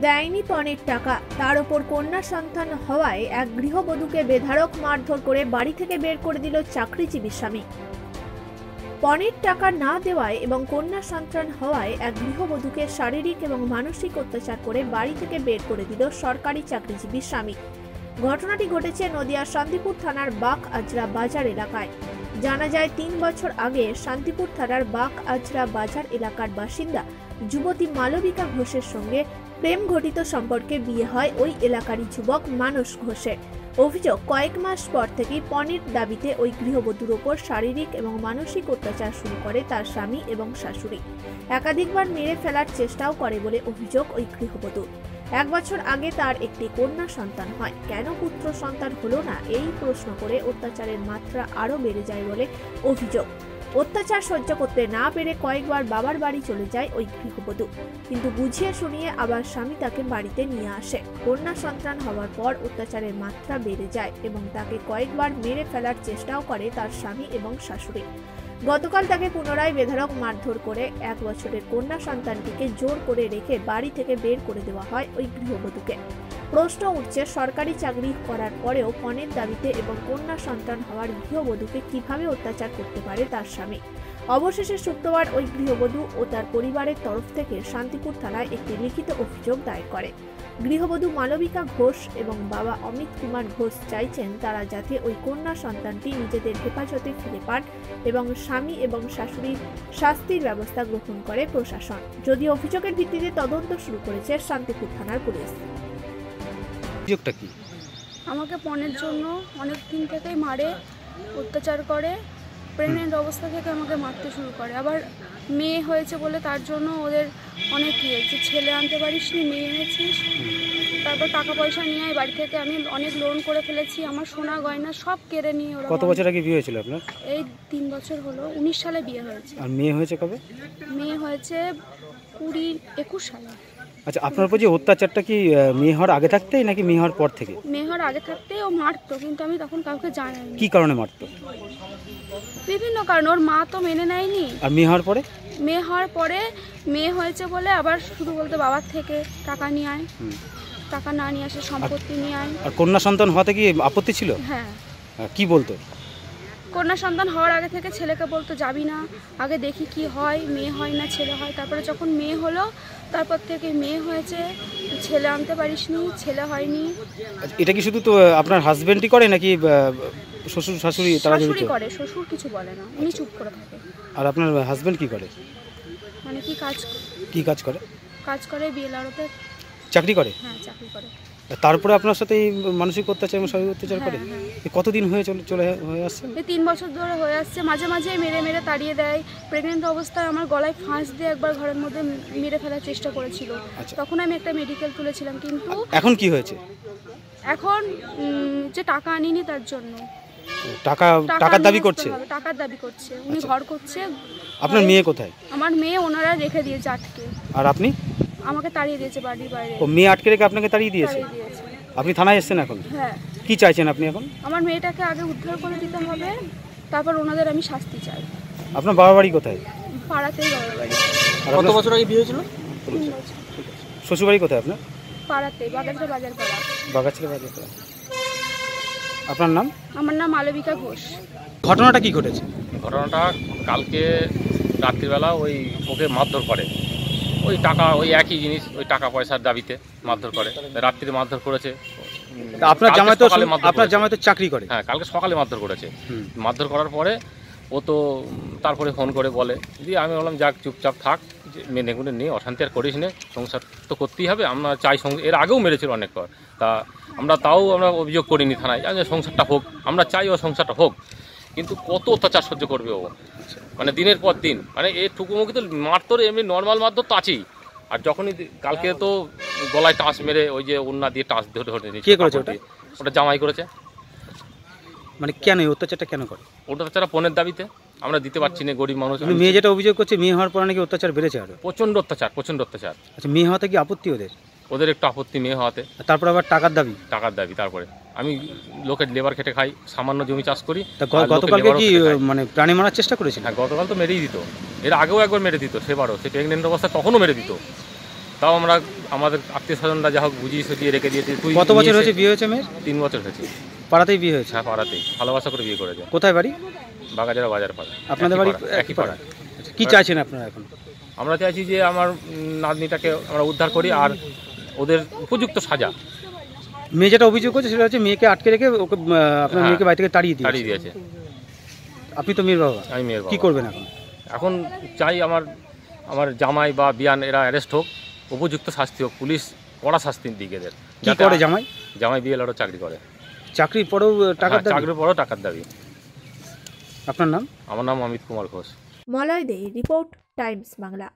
দেয়নি পণের টাকা। তার ওপর কন্যা সন্তান হওয়ায় এক গৃহবধূকে বেধারক মারধর করে বাড়ি থেকে বের করে দিল চাকরিজীবী স্বামী। পণের টাকা না দেওয়ায় এবং কন্যা সন্তান হওয়ায় এক গৃহবধূকে শারীরিক এবং মানসিক অত্যাচার করে বাড়ি থেকে বের করে দিল সরকারি চাকরিজীবী স্বামী। ঘটনাটি ঘটেছে নদিয়ার শান্তিপুর থানার বাক আজরা বাজার এলাকায়। জানা যায়, তিন বছর আগে শান্তিপুর থানার বাক আজরা বাজার এলাকার বাসিন্দা যুবতী মালবিকা ঘোষের সঙ্গে প্রেম ঘটিত সম্পর্কে বিয়ে হয় ওই এলাকারই যুবক মানস ঘোষের। অভিযোগ, কয়েক মাস পর থেকেই পণের দাবিতে ওই গৃহবধূর ওপর শারীরিক এবং মানসিক অত্যাচার শুরু করে তার স্বামী এবং শাশুড়ি। একাধিকবার মেরে ফেলার চেষ্টাও করে বলে অভিযোগ ওই গৃহবধূর। এক বছর আগে তার একটি কন্যা সন্তান হয়। কেন পুত্র সন্তান হলো না? এই প্রশ্ন করে অত্যাচারের মাত্রা আরও বেড়ে যায় বলে অভিযোগ। অত্যাচার সহ্য করতে না পেরে কয়েকবার বাবার বাড়ি চলে যায় ওই গৃহবধূ। কিন্তু বুঝিয়ে শুনিয়ে আবার স্বামী তাকে বাড়িতে নিয়ে আসে। কন্যা সন্তান হওয়ার পর অত্যাচারের মাত্রা বেড়ে যায় এবং তাকে কয়েকবার মেরে ফেলার চেষ্টাও করে তার স্বামী এবং শাশুড়ি। গতকাল তাকে পুনরায় বেধারক মারধর করে এক বছরের কন্যা সন্তানটিকে জোর করে রেখে বাড়ি থেকে বের করে দেওয়া হয় ওই গৃহবধূকে। প্রশ্ন উঠছে, সরকারি চাকরি করার পরেও পণের দাবিতে এবং কন্যা সন্তান হওয়ার গৃহবধূকে কীভাবে অত্যাচার করতে পারে তার স্বামী? অবশেষে শুক্রবার ওই গৃহবধূ ও তার পরিবারের তরফ থেকে শান্তিপুর থানায় একটি লিখিত অভিযোগ দায়ের করে। গৃহবধূ মালবিকা ঘোষ এবং বাবা অমিত কুমার ঘোষ চাইছেন তারা যাতে ওই কন্যা সন্তানটি নিজেদের হেফাজতে ফিরে পান এবং স্বামী এবং শাশুড়ির শাস্তির ব্যবস্থা গ্রহণ করে প্রশাসন। যদিও অভিযোগের ভিত্তিতে তদন্ত শুরু করেছে শান্তিপুর থানার পুলিশ। অভিযোগটা কি? আমাকে পণের জন্য অনেক দিন থেকেই মারে অত্যাচার করে প্রেগনেন্ট অবস্থা থেকে আমাকে মারতে শুরু করে। আবার মেয়ে হয়েছে বলে তার জন্য ওদের অনেক ইয়ে যে ছেলে আনতে পারিস নি মেয়ে এনেছিস তারপর টাকা পয়সা নিয়ে আয় বাড়ি থেকে আমি অনেক লোন করে ফেলেছি আমার সোনা গয়না সব কেড়ে নিয়ে ওরা কত বছর আগে বিয়ে হয়েছিল আপনার? এই তিন বছর হলো উনিশ সালে বিয়ে হয়েছে। আর মেয়ে হয়েছে কবে? মেয়ে হয়েছে কুড়ি একুশ সালে। আচ্ছা আপনার উপর যে অত্যাচারটা কি মেয়ে হওয়ার আগে থাকতেই নাকি মেয়ে হওয়ার পর থেকে? মেয়ে হওয়ার আগে থাকতেই ও মারতো কিন্তু আমি তখন কাউকে জানাইনি। কি কারণে মারতো? বিভিন্ন কারণ ওর মা তো মেনে নেয়নি। আর মেয়ে হওয়ার পরে? মেয়ে হওয়ার পরে মেয়ে হয়েছে বলে আবার শুধু বলতে বাবার থেকে টাকা নিয়ে আয়। টাকা না নিয়ে আসে সম্পত্তি নিয়ে আয়। আর কন্যা সন্তান হওয়াতে কি আপত্তি ছিল? হ্যাঁ। কি বলতো? কন্যা সন্তান হওয়ার আগে থেকে ছেলেকে বলতো যাবি না আগে দেখি কি হয় মেয়ে হয় না ছেলে হয়। তারপরে যখন মেয়ে হলো তারপর থেকে মেয়ে হয়েছে ছেলে আনতে পারিসনি ছেলে হয়নি। আচ্ছা, এটা কি শুধু তো আপনার হাজবেন্ডই করে নাকি শ্বশুর শাশুড়ি তারা শাশুড়ি করে শ্বশুর কিছু বলে না উনি চুপ করে থাকে। আর আপনার হাজবেন্ড কি করে? মানে কি কাজ কি কাজ করে? কাজ করে বিয়েলারতে চাকরি করে? হ্যাঁ চাকরি করে। তারপরে আপনার সাথে এই মানসিক অত্যাচার এবং শারীরিক অত্যাচার করে? হ্যাঁ, হ্যাঁ। কতদিন হয়ে চলে চলে হয়ে আসছে? এই তিন বছর ধরে হয়ে আসছে। মাঝে মাঝে মেরে মেরে তাড়িয়ে দেয়। প্রেগনেন্ট অবস্থায় আমার গলায় ফাঁস দিয়ে একবার ঘরের মধ্যে মেরে ফেলার চেষ্টা করেছিল। আচ্ছা। তখন আমি একটা মেডিকেল তুলেছিলাম কিন্তু এখন কি হয়েছে? এখন যে টাকা আনিনি তার জন্য। টাকা টাকা টাকার দাবি করছে? টাকার দাবি করছে। উনি আচ্ছা। ঘর করছে। আপনার মেয়ে কোথায়? আমার মেয়ে ওনারা রেখে দিয়েছে আটকে। আর আপনি? আমাকে তাড়িয়ে দিয়েছে বাড়ির বাইরে। ও মেয়ে আটকে রেখে আপনাকে তাড়িয়ে দিয়েছে? তাড়িয়ে দিয়েছে। আপনি থানায় এসেছেন এখন? হ্যাঁ। কি চাইছেন আপনি এখন? আমার মেয়েটাকে আগে উদ্ধার করে দিতে হবে তারপর ওনাদের আমি শাস্তি চাই। আপনার বাবা বাড়ি কোথায়? পাড়াতেই বাবার বাড়ি। আর কত আপনার বছর আগে বিয়ে হয়েছিল? তিন বছর। শ্বশুর বাড়ি কোথায় আপনার? পাড়াতেই বাগানটা বাজার পাড়া বাগাছেলে বাড়ি কোথায়? আপনার নাম? আমার নাম মালবিকা ঘোষ। ঘটনাটা কি ঘটেছে? ঘটনাটা কালকে রাত্রিবেলা ওই ওকে মারধর করে। ওই টাকা ওই একই জিনিস ওই টাকা পয়সার দাবিতে মারধর করে। রাত্রিতে মারধর করেছে। আপনার জামাই তো আপনার করেছে। জামাই তো চাকরি করে? হ্যাঁ কালকে সকালে মারধর করেছে। মারধর করার পরে ও তো তারপরে ফোন করে বলে দিয়ে আমি বললাম যাক চুপচাপ থাক যে মেনে গুনে নিয়ে অশান্তি আর করিস নে সংসার তো করতেই হবে আমরা চাই এর আগেও মেরেছিল অনেক কর তা আমরা তাও আমরা অভিযোগ করিনি থানায় সংসারটা হোক আমরা চাই ও সংসারটা হোক। কিন্তু কত অত্যাচার সহ্য করবে ও? মানে দিনের পর দিন। মানে এই টুকুমুকি তো মারতর এমনি নর্মাল মারধর তো আছেই। আর যখনই কালকে তো গলায় টাঁচ মেরে ওই যে উন্না দিয়ে টাঁচ ধরে ধরে কে করেছে কাপড় ওটা জামাই করেছে। মানে কেন এই অত্যাচারটা কেন করে? ওটা তাছাড়া পণের দাবিতে। আমরা দিতে পারছি না গরিব মানুষ। মেয়ে যেটা অভিযোগ করছে মেয়ে হওয়ার পর নাকি অত্যাচার বেড়েছে আরও? প্রচণ্ড অত্যাচার প্রচণ্ড অত্যাচার। আচ্ছা মেয়ে হওয়াতে কি আপত্তি ওদের? ওদের একটু আপত্তি মেয়ে হওয়াতে। তারপর আবার টাকার দাবি? টাকার দাবি তারপরে। আমি লোকের লেবার খেটে খাই সামান্য জমি চাষ করি গতকালকে কি মানে প্রাণী মারার চেষ্টা করেছিল? হ্যাঁ গতকাল তো মেরেই দিত। এর আগেও একবার মেরে দিত সেবারও। সে প্রেগনেন্ট অবস্থা তখনও মেরে দিত। তাও আমরা আমাদের আত্মীয় স্বজনরা যা হোক বুঝিয়ে সুঝিয়ে রেখে দিয়েছে কত বছর হয়েছে বিয়ে হয়েছে মেয়ের? তিন বছর হয়েছে। পাড়াতেই বিয়ে হয়েছে? হ্যাঁ পাড়াতেই। ভালোবাসা করে বিয়ে করেছে। কোথায় বাড়ি? বাগাজারা বাজার পাড়া। আপনাদের বাড়ি? একই পাড়া। কি চাইছেন আপনারা এখন? আমরা চাইছি যে আমার নাতনিটাকে আমরা উদ্ধার করি আর ওদের উপযুক্ত সাজা। মেয়ে যেটা অভিযোগ করছে সেটা হচ্ছে মেয়েকে আটকে রেখে ওকে আহ, আপনার হ্যাঁ। মেয়েকে বাড়ি থেকে তাড়িয়ে দিয়ে তাড়িয়ে দিয়েছে। আপনি তো মেয়ের বাবা। আমি মেয়ের কি বাবা। করবেন এখন? এখন চাই আমার আমার জামাই বা বিয়ান এরা অ্যারেস্ট হোক উপযুক্ত শাস্তি হোক পুলিশ কড়া শাস্তি দিকে এদের কি যাতে করে জামাই? জামাই বিয়ে লড়ো চাকরি করে। চাকরির পরেও টাকার হ্যাঁ, চাকরির পরও টাকার দাবি। আপনার নাম? আমার নাম Amit Kumar Ghosh. Malay De report Times Bangla.